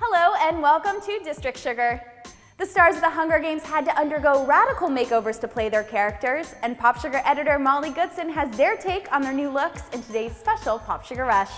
Hello and welcome to District Sugar. The stars of the Hunger Games had to undergo radical makeovers to play their characters, and Pop Sugar editor Molly Goodson has their take on their new looks in today's special Pop Sugar Rush.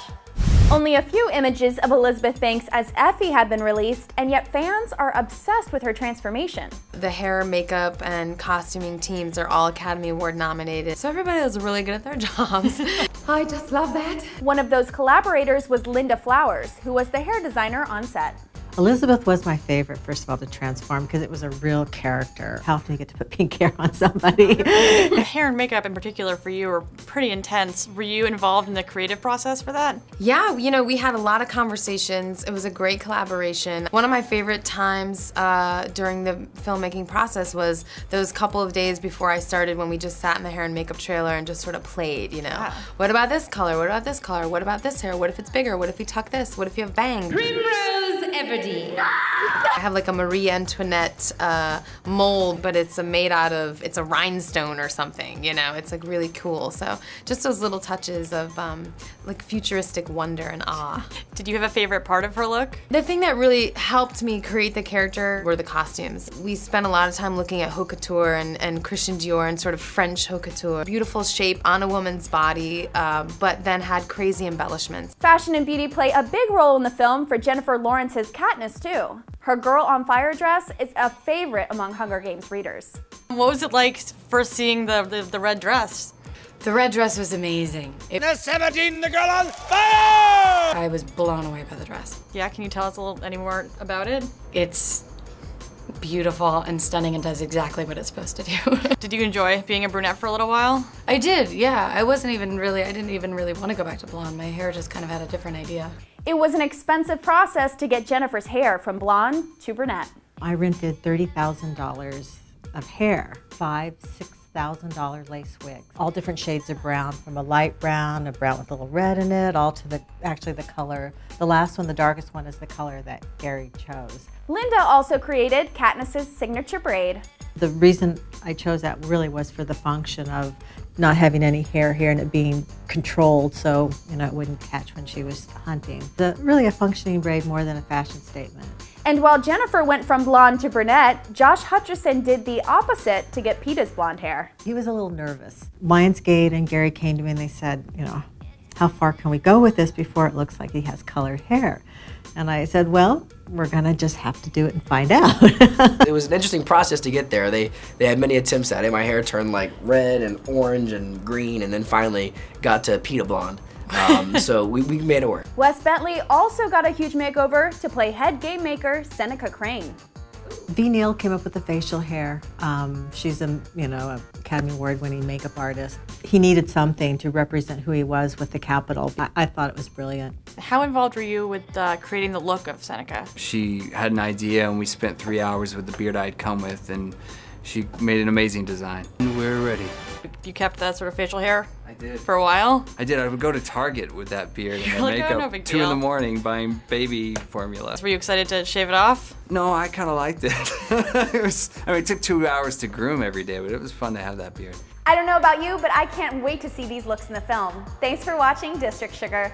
Only a few images of Elizabeth Banks as Effie have been released, and yet fans are obsessed with her transformation. The hair, makeup, and costuming teams are all Academy Award nominated, so everybody is really good at their jobs. I just love that. One of those collaborators was Linda Flowers, who was the hair designer on set. Elizabeth was my favorite, first of all, to transform because it was a real character. How often you get to put pink hair on somebody? hair and makeup in particular for you were pretty intense. Were you involved in the creative process for that? Yeah, you know, we had a lot of conversations. It was a great collaboration. One of my favorite times uh, during the filmmaking process was those couple of days before I started when we just sat in the hair and makeup trailer and just sort of played, you know. Yeah. What about this color? What about this color? What about this hair? What if it's bigger? What if we tuck this? What if you have bangs? Primrose Everdeen. I have like a Marie Antoinette uh, mole, but it's a made out of, it's a rhinestone or something, you know? It's like really cool. So just those little touches of um, like futuristic wonder and awe. Did you have a favorite part of her look? The thing that really helped me create the character were the costumes. We spent a lot of time looking at haute couture and, and Christian Dior and sort of French haute couture. Beautiful shape on a woman's body, uh, but then had crazy embellishments. Fashion and beauty play a big role in the film for Jennifer Lawrence's Katniss too. Her Girl on Fire dress is a favorite among Hunger Games readers. What was it like first seeing the, the, the red dress? The red dress was amazing. It, the 17, the girl on fire! I was blown away by the dress. Yeah, can you tell us a little any more about it? It's beautiful and stunning and does exactly what it's supposed to do. did you enjoy being a brunette for a little while? I did, yeah. I wasn't even really, I didn't even really want to go back to blonde. My hair just kind of had a different idea. It was an expensive process to get Jennifer's hair from blonde to brunette. I rented $30,000 of hair, five, six thousand dollar lace wigs, all different shades of brown, from a light brown, a brown with a little red in it, all to the actually the color. The last one, the darkest one, is the color that Gary chose. Linda also created Katniss's signature braid. The reason I chose that really was for the function of not having any hair here and it being controlled so you know it wouldn't catch when she was hunting. The, really a functioning braid more than a fashion statement. And while Jennifer went from blonde to brunette, Josh Hutcherson did the opposite to get Peeta's blonde hair. He was a little nervous. Lionsgate and Gary came to me and they said, you know, how far can we go with this before it looks like he has colored hair? And I said, well, we're gonna just have to do it and find out. it was an interesting process to get there. They they had many attempts at it. My hair turned like red and orange and green, and then finally got to Peeta blonde. Um, so we, we made it work. Wes Bentley also got a huge makeover to play head game maker Seneca Crane. Ve Neill came up with the facial hair. Um, she's a you know a Academy Award-winning makeup artist. He needed something to represent who he was with the Capitol. I, I thought it was brilliant. How involved were you with uh, creating the look of Seneca? She had an idea, and we spent three hours with the beard I'd come with, and she made an amazing design. We're ready. You kept that sort of facial hair? I did. For a while? I did. I would go to Target with that beard and like, makeup. Oh, no two deal. in the morning buying baby formula. Were you excited to shave it off? No, I kind of liked it. it was, I mean, it took two hours to groom every day, but it was fun to have that beard. I don't know about you, but I can't wait to see these looks in the film. Thanks for watching District Sugar.